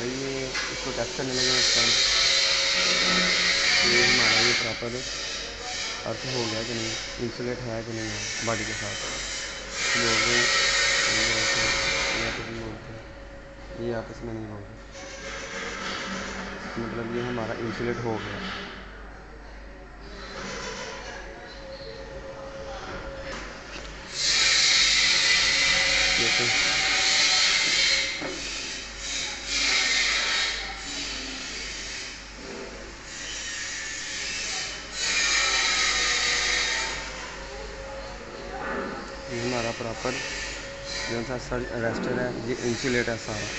भाई ये इसको टेस्ट करने लगे इस टाइम ये हमारा ये प्रॉपर अर्थ हो गया कि नहीं? इंसुलेट है कि नहीं है बॉडी के साथ? बोलते ये आपस में बोलते ये आपस में नहीं बोलते। मतलब ये हमारा इंसुलेट हो गया। देखो ये हमारा प्रॉपर जो सा रेस्टर है ये इंसुलेट है सारा।